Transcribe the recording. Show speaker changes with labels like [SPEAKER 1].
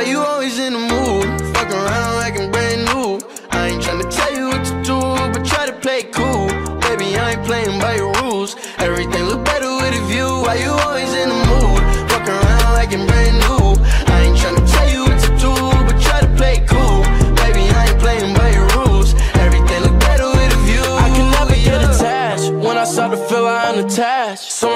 [SPEAKER 1] you always in the mood? Fuck around like I'm brand new. I ain't tryna tell you what to do, but try to play cool. Baby, I ain't playing by your rules. Everything look better with a view. Why you always in the mood? Fuck around like I'm brand new. I ain't tryna tell you what to do, but try to play cool. Baby, I ain't playing by your rules. Everything look better with a view.
[SPEAKER 2] I can never get attached when I start to feel I'm attached. Somehow